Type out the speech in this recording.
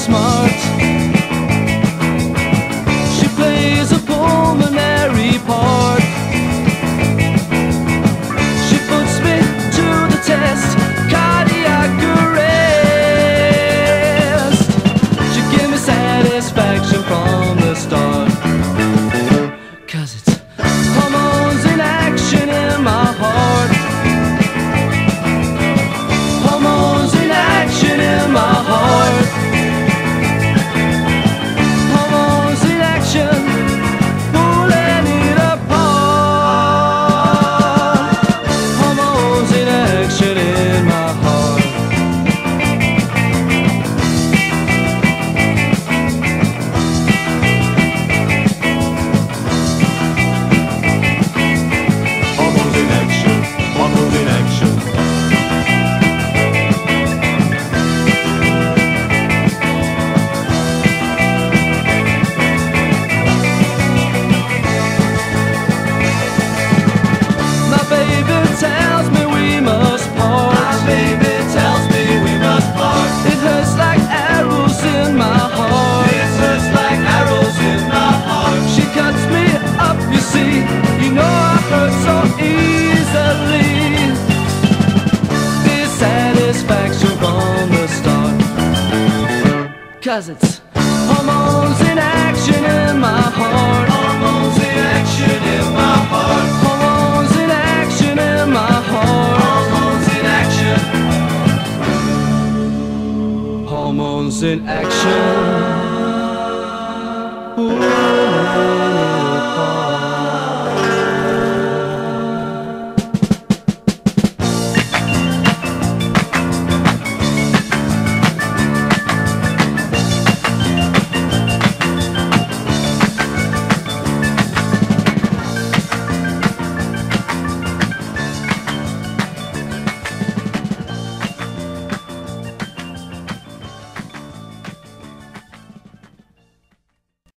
smart. Cause it's hormones in action in my heart. Hormones in action in my heart. Hormones in action in my heart. Hormones in action. Hormones in action. Hormones in action.